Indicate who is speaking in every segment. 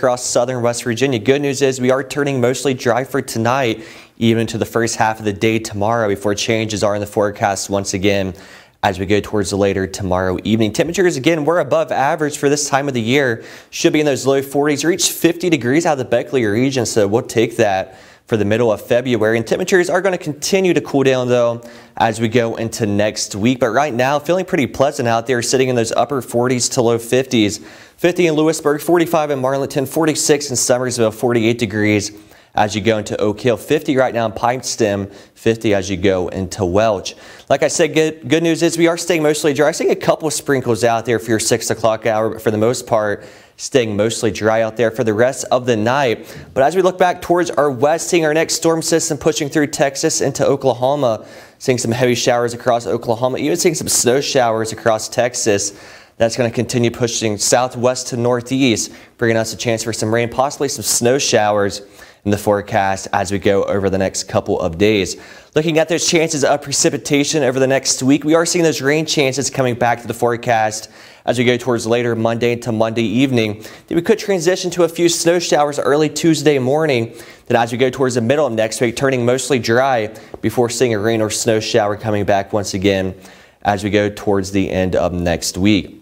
Speaker 1: across southern West Virginia. Good news is we are turning mostly dry for tonight, even to the first half of the day tomorrow before changes are in the forecast once again as we go towards the later tomorrow evening. Temperatures, again, we're above average for this time of the year. Should be in those low 40s, reach 50 degrees out of the Beckley region, so we'll take that for the middle of February. And temperatures are going to continue to cool down, though, as we go into next week. But right now, feeling pretty pleasant out there, sitting in those upper 40s to low 50s. 50 in Lewisburg, 45 in Marlington, 46 in Summersville, 48 degrees as you go into Oak Hill. 50 right now in Pipestem, 50 as you go into Welch. Like I said, good, good news is we are staying mostly dry. I Seeing a couple of sprinkles out there for your 6 o'clock hour, but for the most part, staying mostly dry out there for the rest of the night. But as we look back towards our west, seeing our next storm system pushing through Texas into Oklahoma, seeing some heavy showers across Oklahoma, even seeing some snow showers across Texas. That's going to continue pushing southwest to northeast, bringing us a chance for some rain, possibly some snow showers in the forecast as we go over the next couple of days. Looking at those chances of precipitation over the next week, we are seeing those rain chances coming back to the forecast as we go towards later Monday to Monday evening. Then we could transition to a few snow showers early Tuesday morning. Then as we go towards the middle of next week, turning mostly dry before seeing a rain or snow shower coming back once again as we go towards the end of next week.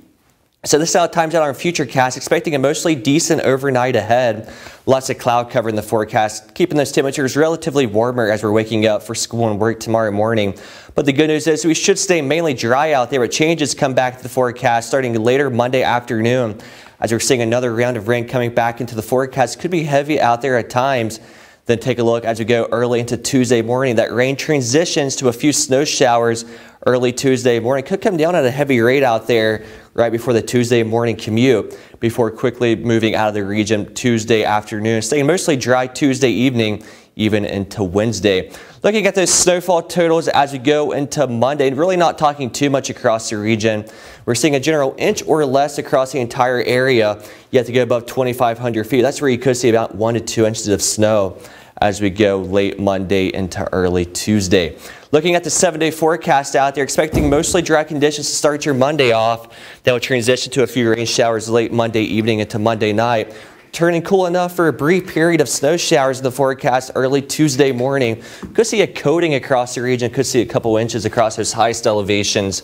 Speaker 1: So this is how it times out on future cast, expecting a mostly decent overnight ahead. Lots of cloud cover in the forecast, keeping those temperatures relatively warmer as we're waking up for school and work tomorrow morning. But the good news is we should stay mainly dry out there, but changes come back to the forecast starting later Monday afternoon as we're seeing another round of rain coming back into the forecast. Could be heavy out there at times. Then take a look as we go early into Tuesday morning. That rain transitions to a few snow showers early Tuesday morning. Could come down at a heavy rate out there right before the Tuesday morning commute before quickly moving out of the region Tuesday afternoon, staying mostly dry Tuesday evening even into Wednesday. Looking at those snowfall totals as we go into Monday, really not talking too much across the region. We're seeing a general inch or less across the entire area, You have to go above 2,500 feet. That's where you could see about one to two inches of snow as we go late Monday into early Tuesday. Looking at the seven-day forecast out there, expecting mostly dry conditions to start your Monday off. That will transition to a few rain showers late Monday evening into Monday night. Turning cool enough for a brief period of snow showers in the forecast early Tuesday morning. Could see a coating across the region, could see a couple inches across those highest elevations.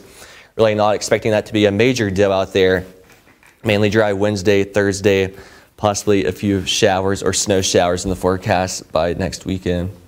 Speaker 1: Really not expecting that to be a major deal out there. Mainly dry Wednesday, Thursday, possibly a few showers or snow showers in the forecast by next weekend.